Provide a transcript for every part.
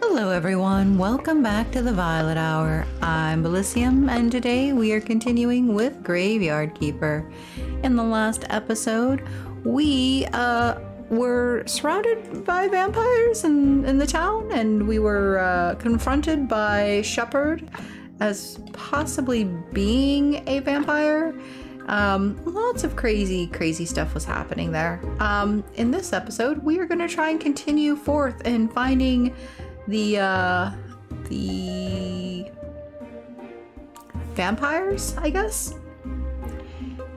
Hello, everyone. Welcome back to the Violet Hour. I'm Bilicium, and today we are continuing with Graveyard Keeper. In the last episode, we uh, were surrounded by vampires in, in the town, and we were uh, confronted by Shepard as possibly being a vampire. Um, lots of crazy, crazy stuff was happening there. Um, in this episode, we are going to try and continue forth in finding the uh, the vampires, I guess.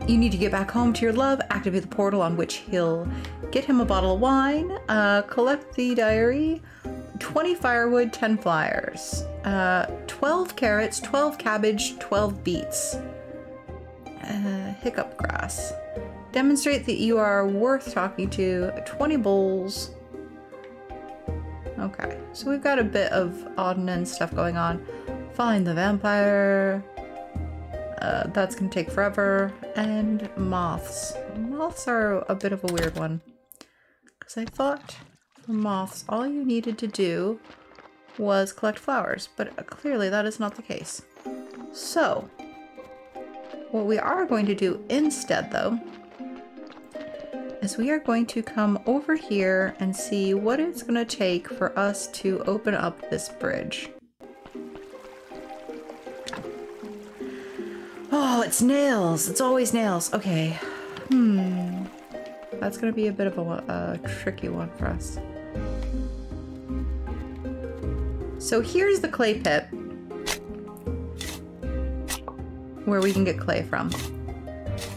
You need to get back home to your love, activate the portal on which he'll get him a bottle of wine, uh, collect the diary, 20 firewood, 10 flyers, uh, 12 carrots, 12 cabbage, 12 beets, uh, hiccup grass. Demonstrate that you are worth talking to, 20 bowls. Okay, so we've got a bit of odd and stuff going on. Find the vampire. Uh, that's gonna take forever. And moths. Moths are a bit of a weird one. Because I thought for moths, all you needed to do was collect flowers, but clearly that is not the case. So, what we are going to do instead, though, is we are going to come over here and see what it's going to take for us to open up this bridge. Oh, it's nails. It's always nails. Okay. Hmm. That's going to be a bit of a, a tricky one for us. So here's the clay pit where we can get clay from,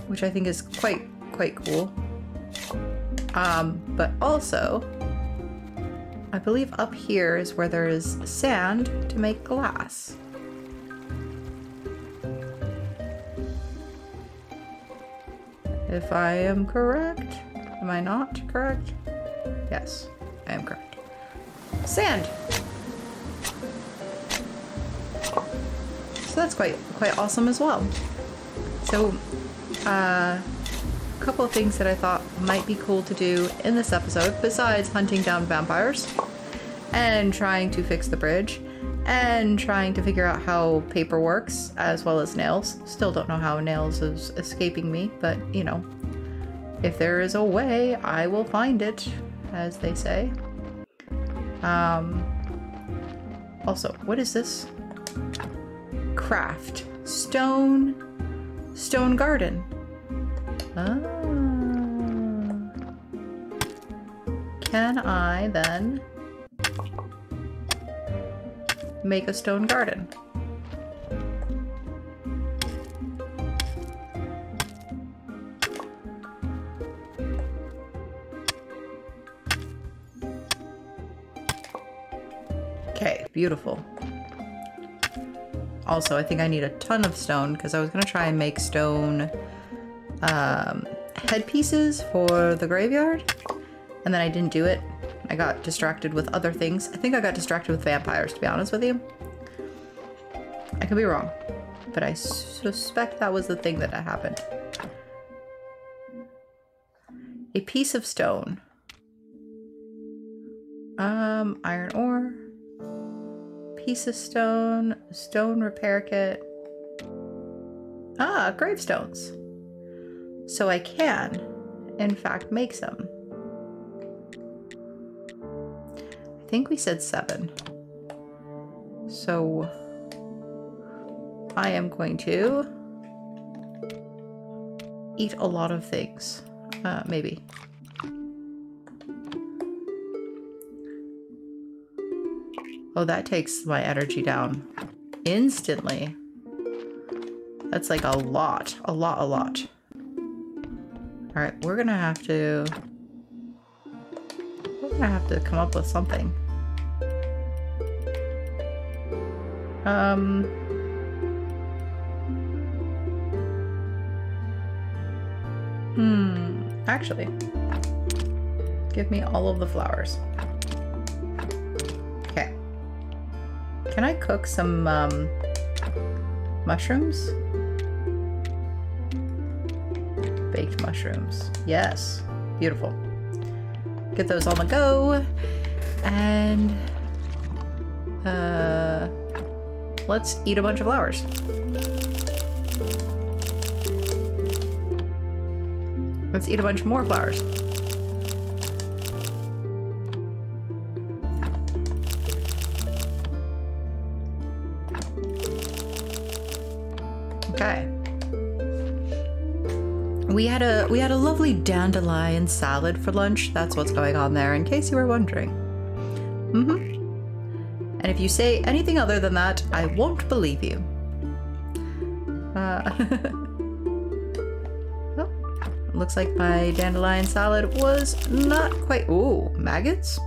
which I think is quite, quite cool. Um, but also, I believe up here is where there is sand to make glass. If I am correct. Am I not correct? Yes, I am correct. Sand! So that's quite quite awesome as well. So, uh, a couple of things that I thought might be cool to do in this episode, besides hunting down vampires and trying to fix the bridge and trying to figure out how paper works as well as nails. Still don't know how nails is escaping me, but you know, if there is a way, I will find it, as they say. Um, also, what is this? Craft. Stone. Stone garden. Ah. Can I then make a stone garden? Okay, beautiful. Also, I think I need a ton of stone because I was going to try and make stone um, headpieces for the graveyard. And then I didn't do it. I got distracted with other things. I think I got distracted with vampires, to be honest with you. I could be wrong. But I suspect that was the thing that happened. A piece of stone. Um, iron ore piece of stone, stone repair kit. Ah, gravestones. So I can, in fact, make some. I think we said seven. So I am going to eat a lot of things. Uh, maybe. Oh, that takes my energy down instantly. That's like a lot, a lot, a lot. All right, we're gonna have to, we're gonna have to come up with something. Um, hmm, actually, give me all of the flowers. Can I cook some um, mushrooms? Baked mushrooms. Yes. Beautiful. Get those on the go. and uh, let's eat a bunch of flowers. Let's eat a bunch more flowers. We had a lovely dandelion salad for lunch. That's what's going on there, in case you were wondering. Mm-hmm. And if you say anything other than that, I won't believe you. Uh, oh, looks like my dandelion salad was not quite. Ooh, maggots.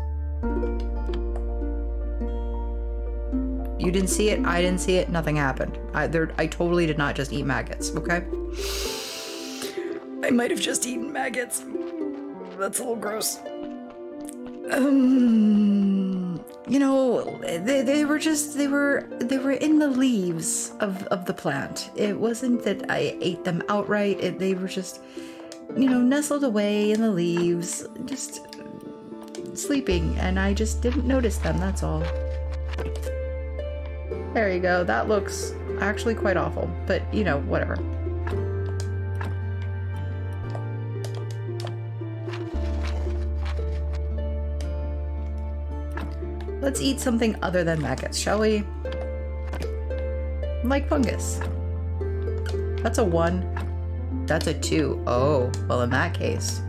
You didn't see it. I didn't see it. Nothing happened. I there. I totally did not just eat maggots. Okay. I might have just eaten maggots. That's a little gross. Um, you know, they, they were just they were they were in the leaves of of the plant. It wasn't that I ate them outright. It, they were just, you know, nestled away in the leaves, just sleeping, and I just didn't notice them. That's all. There you go. That looks actually quite awful, but you know, whatever. Let's eat something other than maggots, shall we? Like fungus. That's a one. That's a two. Oh, well in that case.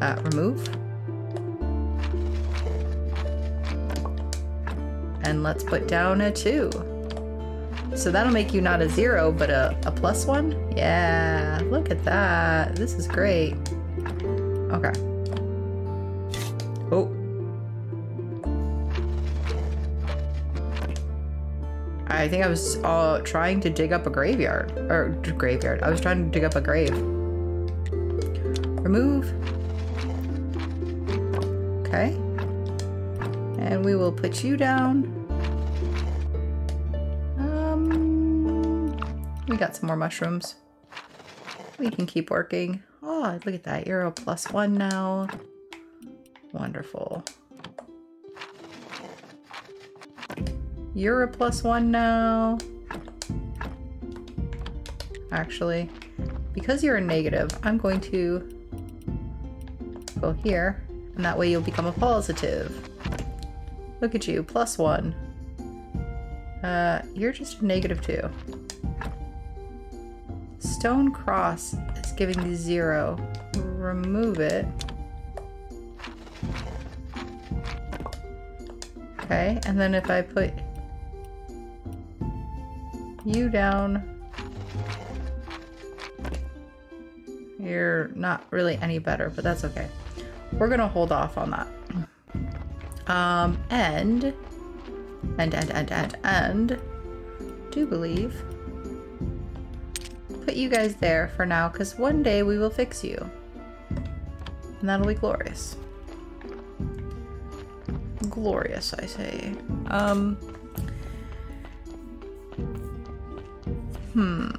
Uh, remove. And let's put down a two. So that'll make you not a zero, but a, a plus one? Yeah, look at that. This is great. Okay. I think I was uh, trying to dig up a graveyard. Or graveyard. I was trying to dig up a grave. Remove. Okay. And we will put you down. Um, we got some more mushrooms. We can keep working. Oh, look at that. You're a plus one now. Wonderful. You're a plus one now. Actually, because you're a negative, I'm going to go here, and that way you'll become a positive. Look at you, plus one. Uh, you're just a negative two. Stone cross is giving me zero. Remove it. Okay, and then if I put you down. You're not really any better, but that's okay. We're gonna hold off on that. Um, and, and, and, and, and, and, do believe, put you guys there for now, because one day we will fix you. And that'll be glorious. Glorious, I say. Um, Hmm.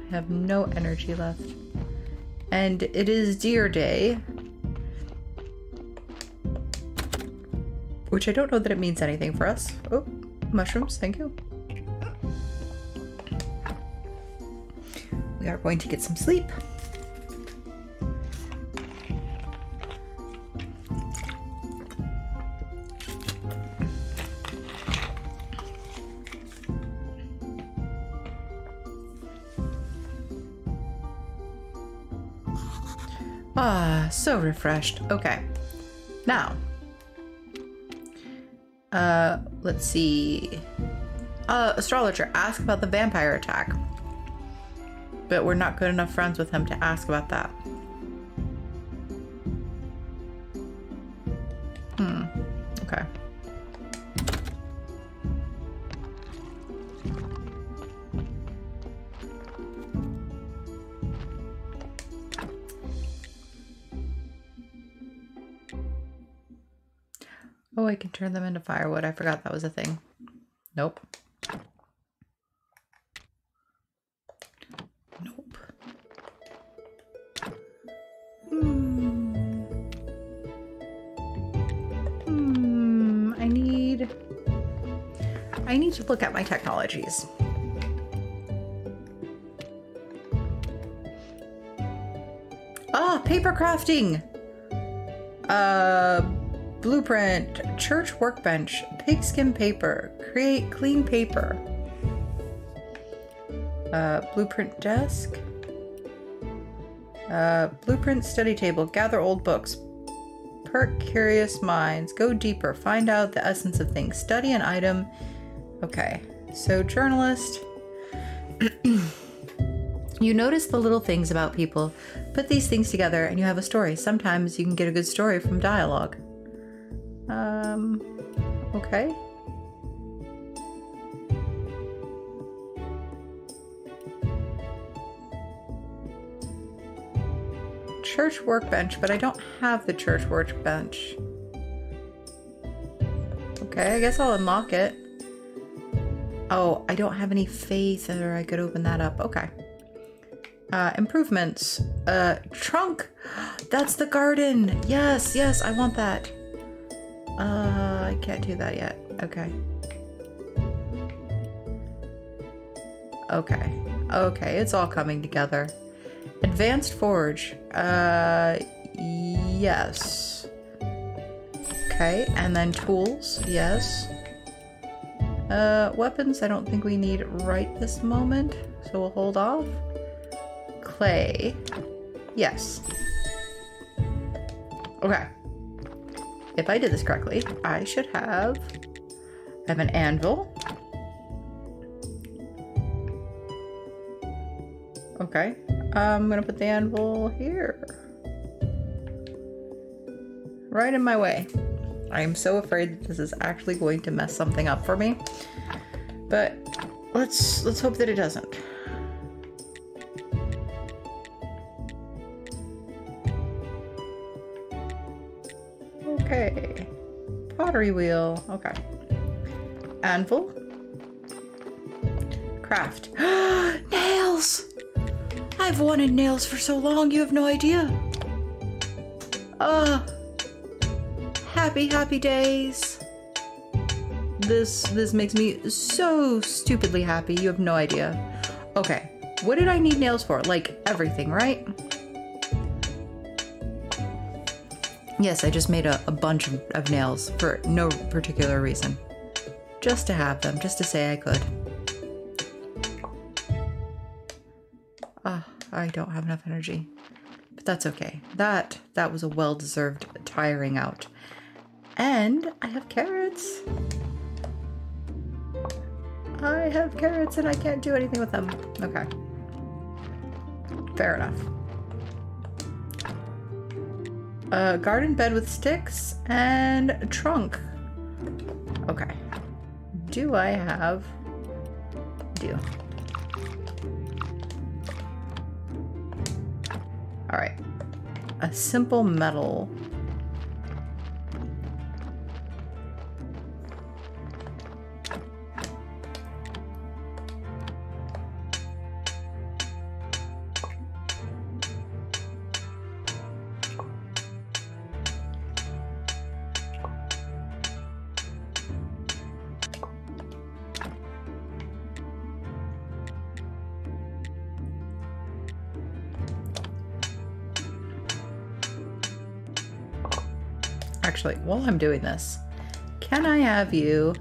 I have no energy left. And it is Deer Day. Which I don't know that it means anything for us. Oh, mushrooms, thank you. We are going to get some sleep. Refreshed. Okay. Now. Uh, let's see. Uh, astrologer, ask about the vampire attack. But we're not good enough friends with him to ask about that. I can turn them into firewood. I forgot that was a thing. Nope. Nope. Hmm. Hmm. I need... I need to look at my technologies. Ah, paper crafting! Uh blueprint, church workbench, pigskin paper, create clean paper. Uh, blueprint desk. Uh, blueprint study table, gather old books, perk curious minds, go deeper, find out the essence of things, study an item. Okay, so journalist. you notice the little things about people, put these things together, and you have a story. Sometimes you can get a good story from dialogue. Um, okay. church workbench, but I don't have the church workbench. Okay, I guess I'll unlock it. Oh, I don't have any faith or I could open that up. Okay. Uh, improvements. Uh, trunk. That's the garden. Yes, yes, I want that. Uh, I can't do that yet. Okay. Okay. Okay, it's all coming together. Advanced Forge. Uh, yes. Okay, and then tools. Yes. Uh, weapons, I don't think we need right this moment, so we'll hold off. Clay. Yes. Okay. If I did this correctly, I should have... I have an anvil. Okay. I'm gonna put the anvil here. Right in my way. I am so afraid that this is actually going to mess something up for me. But let's let's hope that it doesn't. Okay. Pottery wheel. Okay. Anvil. Craft. Nails! I've wanted nails for so long, you have no idea. Ah, uh, happy, happy days. This, this makes me so stupidly happy, you have no idea. Okay, what did I need nails for? Like, everything, right? Yes, I just made a, a bunch of, nails for no particular reason. Just to have them, just to say I could. Ah, I don't have enough energy. But that's okay. That that was a well-deserved tiring out. And I have carrots. I have carrots and I can't do anything with them. Okay. Fair enough. A garden bed with sticks and a trunk. Okay. Do I have... Do. All right. A simple metal actually, while I'm doing this, can I have you,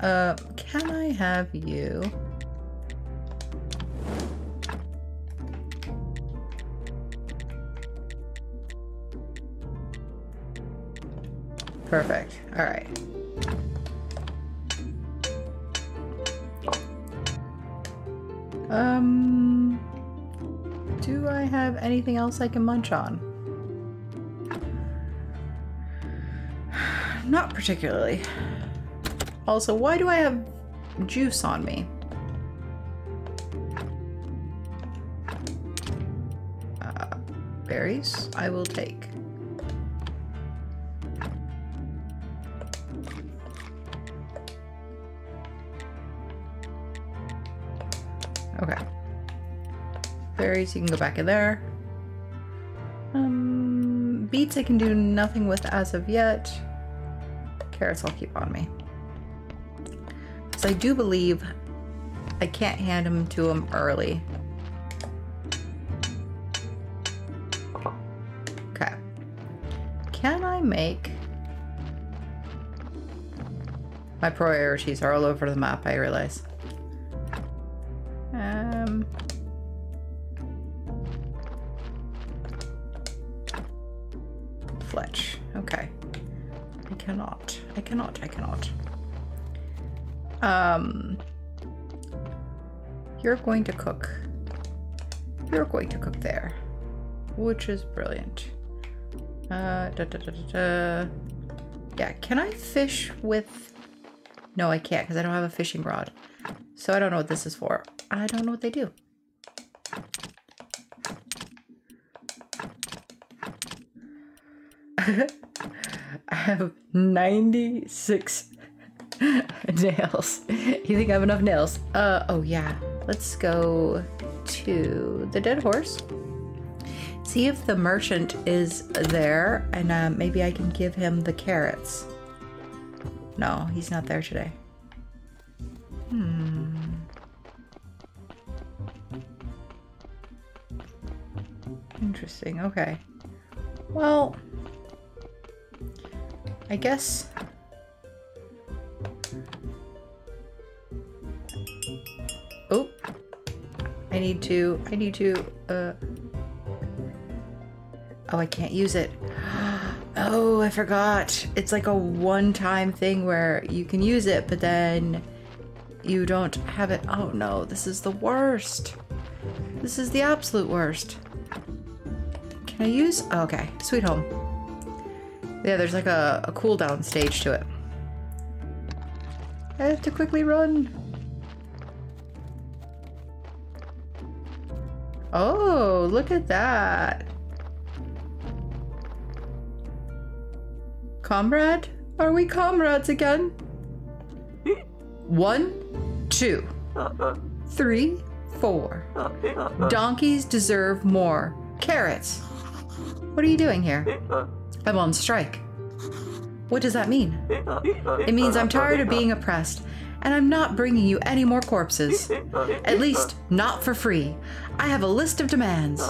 uh, can I have you, Perfect. All right. Um, do I have anything else I can munch on? Not particularly. Also, why do I have juice on me? Uh, berries, I will take. Okay. Berries, you can go back in there. Um, beets I can do nothing with as of yet. Carrots I'll keep on me. Because I do believe I can't hand them to him early. Okay. Can I make... My priorities are all over the map, I realize. Um... Fletch. Okay. Cannot. I cannot. I cannot. Um... You're going to cook. You're going to cook there. Which is brilliant. Uh, da, da, da. Yeah, can I fish with... No, I can't because I don't have a fishing rod. So I don't know what this is for. I don't know what they do. Have 96 nails. You think I have enough nails? Uh, oh yeah. Let's go to the dead horse. See if the merchant is there and uh, maybe I can give him the carrots. No, he's not there today. Hmm. Interesting, okay. Well, I guess Oh, I need to, I need to, uh, oh, I can't use it. Oh, I forgot. It's like a one-time thing where you can use it, but then you don't have it. Oh no, this is the worst. This is the absolute worst. Can I use? Oh, okay, sweet home. Yeah, there's like a, a cooldown stage to it. I have to quickly run. Oh, look at that. Comrade? Are we comrades again? One, two, three, four. Donkeys deserve more. Carrots. What are you doing here? I'm on strike. What does that mean? It means I'm tired of being oppressed, and I'm not bringing you any more corpses. At least, not for free. I have a list of demands.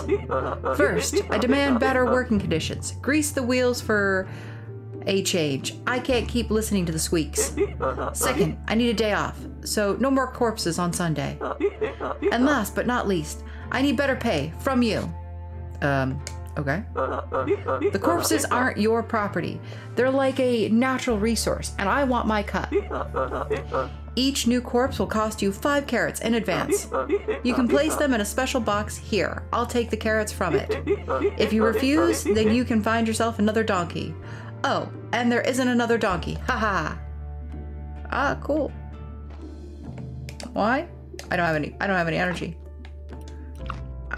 First, I demand better working conditions. Grease the wheels for a change. I can't keep listening to the squeaks. Second, I need a day off, so no more corpses on Sunday. And last but not least, I need better pay from you. Um, okay. The corpses aren't your property. They're like a natural resource, and I want my cut. Each new corpse will cost you five carrots in advance. You can place them in a special box here. I'll take the carrots from it. If you refuse, then you can find yourself another donkey. Oh, and there isn't another donkey. Haha. ah, cool. Why? I don't have any. I don't have any energy.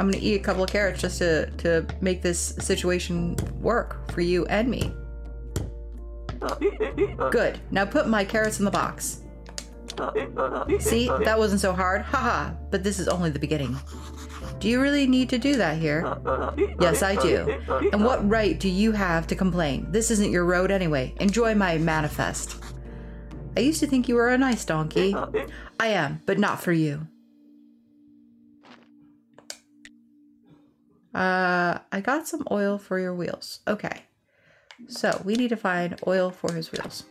I'm gonna eat a couple of carrots just to to make this situation work for you and me. Good. Now put my carrots in the box. See, that wasn't so hard. Haha. but this is only the beginning. Do you really need to do that here? Yes, I do. And what right do you have to complain? This isn't your road anyway. Enjoy my manifest. I used to think you were a nice donkey. I am, but not for you. Uh, I got some oil for your wheels. Okay. So, we need to find oil for his wheels.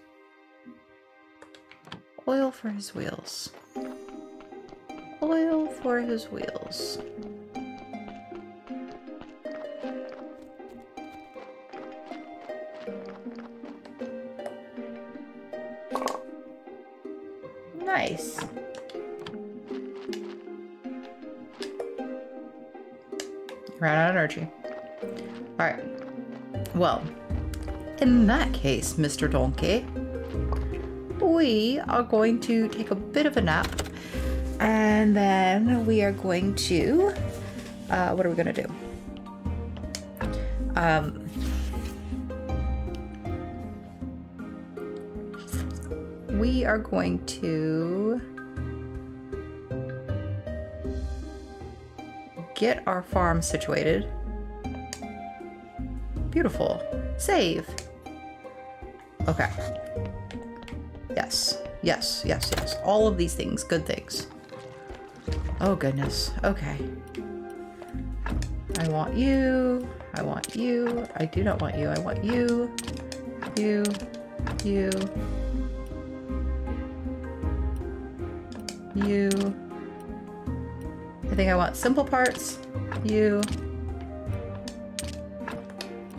Oil for his wheels. Oil for his wheels. Nice. Ran out of energy. Alright. Well, in that case, Mr. Donkey, we are going to take a bit of a nap and then we are going to uh, what are we gonna do um, we are going to get our farm situated beautiful save okay Yes. Yes, yes, yes. All of these things, good things. Oh goodness. Okay. I want you. I want you. I do not want you. I want you. You. You. You. I think I want simple parts. You.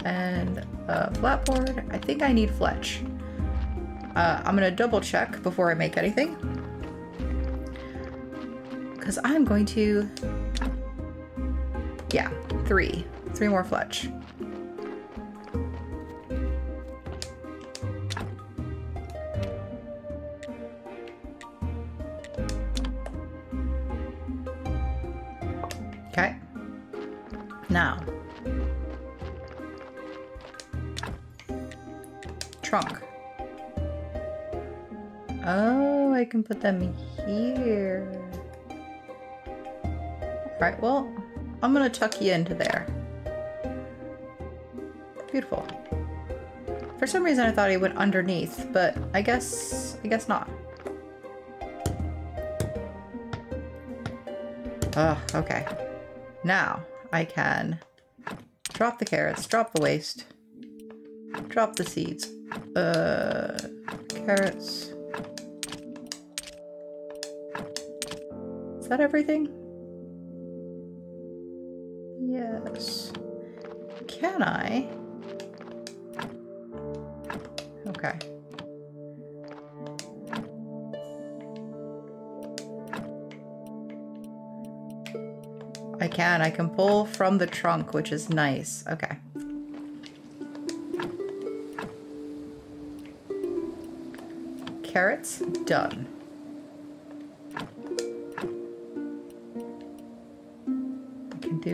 And a flatboard. I think I need Fletch. Uh, I'm gonna double check before I make anything. Because I'm going to... Yeah, three. Three more Fletch. Put them here. Alright, well, I'm gonna tuck you into there. Beautiful. For some reason I thought he went underneath, but I guess, I guess not. Oh, okay. Now I can drop the carrots, drop the waste, drop the seeds. Uh, carrots. That everything? Yes. Can I? Okay. I can. I can pull from the trunk, which is nice. Okay. Carrots, done.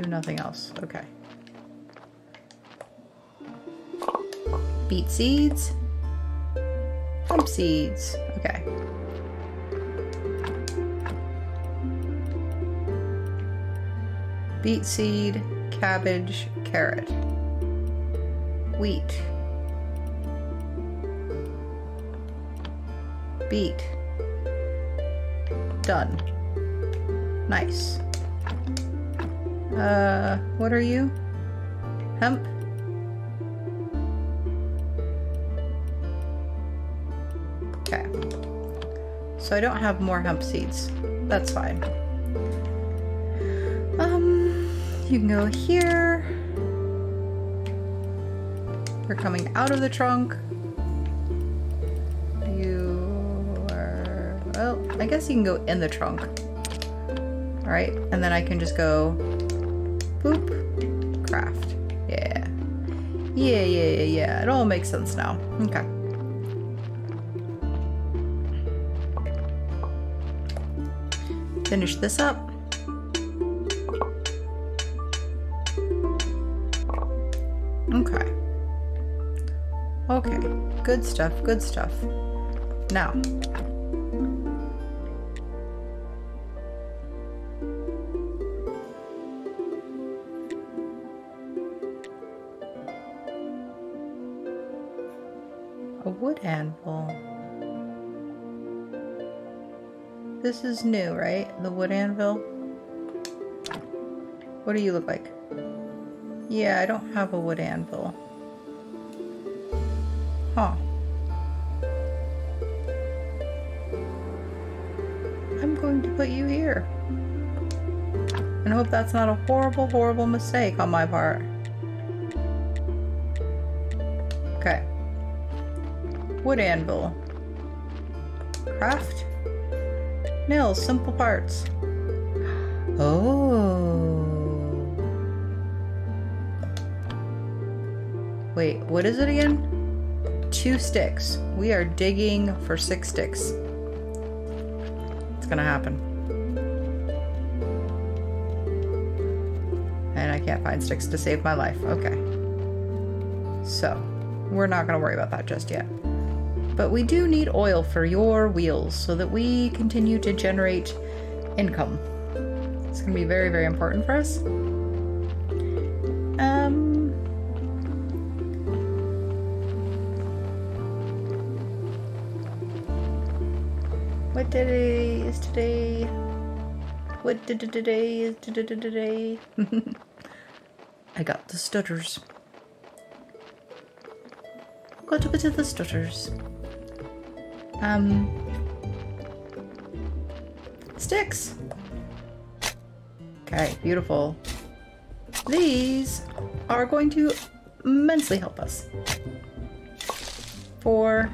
Nothing else. Okay. Beet seeds. Hemp seeds. Okay. Beet seed, cabbage, carrot. Wheat. Beet. Done. Nice. Uh, what are you? Hemp? Okay. So I don't have more hemp seeds. That's fine. Um, you can go here. We're coming out of the trunk. You are, well, I guess you can go in the trunk. All right, and then I can just go boop, craft. Yeah. Yeah, yeah, yeah, yeah. It all makes sense now. Okay. Finish this up. Okay. Okay. Good stuff, good stuff. Now. This is new, right? The wood anvil? What do you look like? Yeah, I don't have a wood anvil. Huh. I'm going to put you here. And hope that's not a horrible, horrible mistake on my part. Okay. Wood anvil. Craft. Nails, simple parts. Oh. Wait, what is it again? Two sticks. We are digging for six sticks. It's gonna happen. And I can't find sticks to save my life. Okay. So, we're not gonna worry about that just yet. But we do need oil for your wheels so that we continue to generate income. It's gonna be very, very important for us. Um, What today is today? What today is today? I got the stutters. Got a bit of the stutters. Um. Sticks! Okay, beautiful. These are going to immensely help us. Four,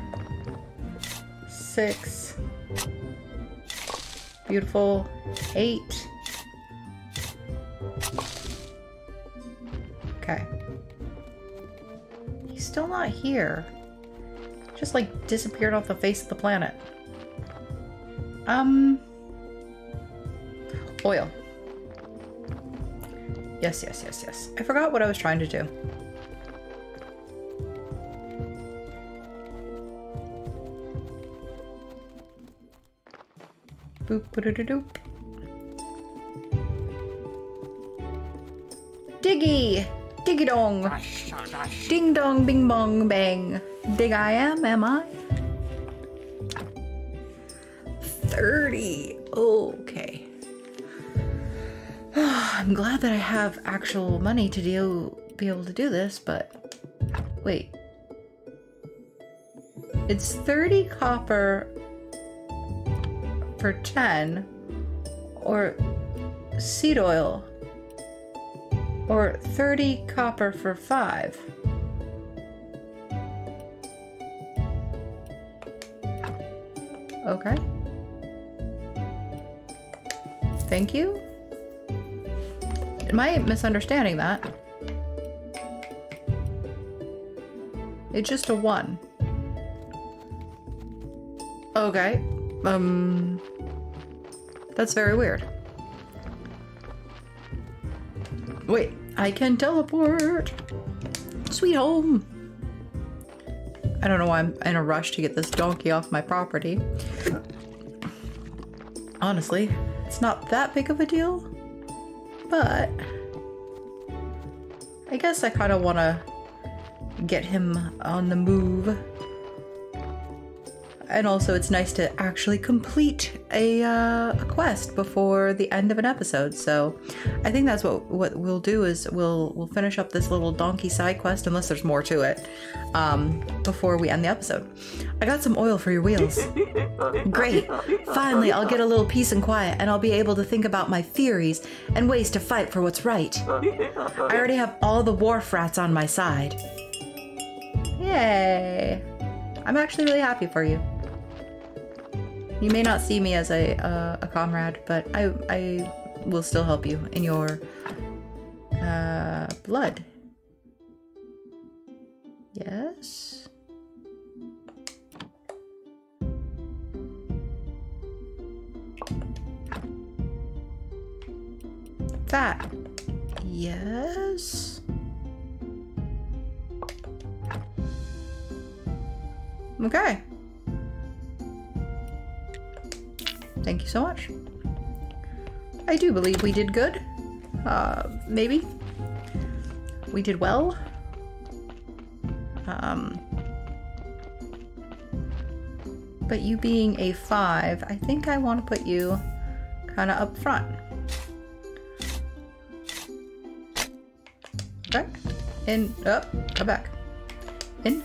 six, beautiful, eight. Okay. He's still not here. Just like disappeared off the face of the planet. Um. Oil. Yes, yes, yes, yes. I forgot what I was trying to do. Boop, -a doop. Diggy! Diggy dong! Ding dong, bing bong, bang. Dig I am, am I? 30. Okay. I'm glad that I have actual money to deal, be able to do this, but wait. It's 30 copper for 10 or seed oil or 30 copper for 5. Okay. Thank you. Am I misunderstanding that? It's just a 1. Okay. Um... That's very weird. Wait, I can teleport! Sweet home! I don't know why I'm in a rush to get this donkey off my property. Honestly, it's not that big of a deal, but I guess I kind of want to get him on the move and also it's nice to actually complete a, uh, a, quest before the end of an episode. So I think that's what what we'll do is we'll we'll finish up this little donkey side quest unless there's more to it um, before we end the episode. I got some oil for your wheels. Great! Finally, I'll get a little peace and quiet, and I'll be able to think about my theories and ways to fight for what's right. I already have all the wharf rats on my side. Yay! I'm actually really happy for you. You may not see me as a, uh, a comrade, but I, I will still help you in your uh, blood. Yes? That. Yes? Okay. So much. I do believe we did good. Uh, maybe. We did well. Um, but you being a five, I think I want to put you kind of up front. Okay. In, up, come back. In.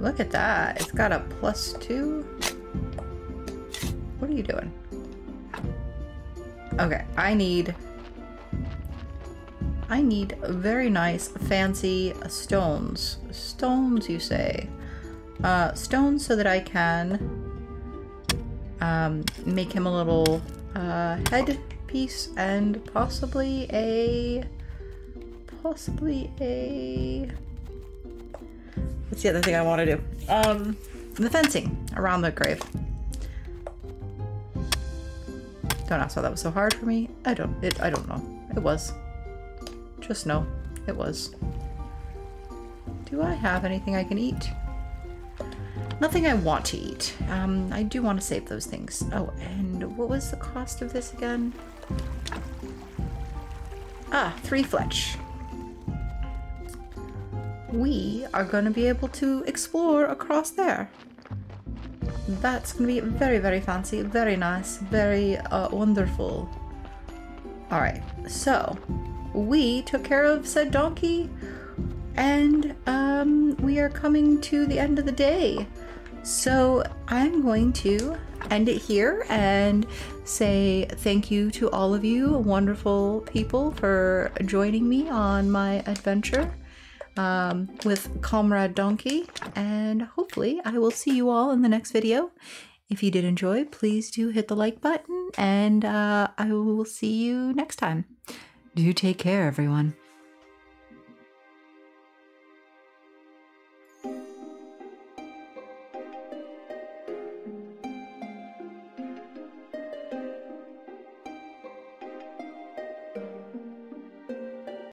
Look at that. It's got a plus two. You doing? Okay, I need... I need very nice, fancy stones. Stones, you say? Uh, stones so that I can um, make him a little uh, headpiece and possibly a... Possibly a... What's the other thing I want to do? Um, the fencing around the grave. Don't ask why that was so hard for me. I don't, it, I don't know. It was. Just know. It was. Do I have anything I can eat? Nothing I want to eat. Um, I do want to save those things. Oh, and what was the cost of this again? Ah, three fletch we are going to be able to explore across there. That's gonna be very, very fancy, very nice, very uh, wonderful. All right, so we took care of said donkey, and um, we are coming to the end of the day. So I'm going to end it here and say thank you to all of you wonderful people for joining me on my adventure um, with Comrade Donkey. And hopefully, I will see you all in the next video. If you did enjoy, please do hit the like button, and uh, I will see you next time. Do take care, everyone.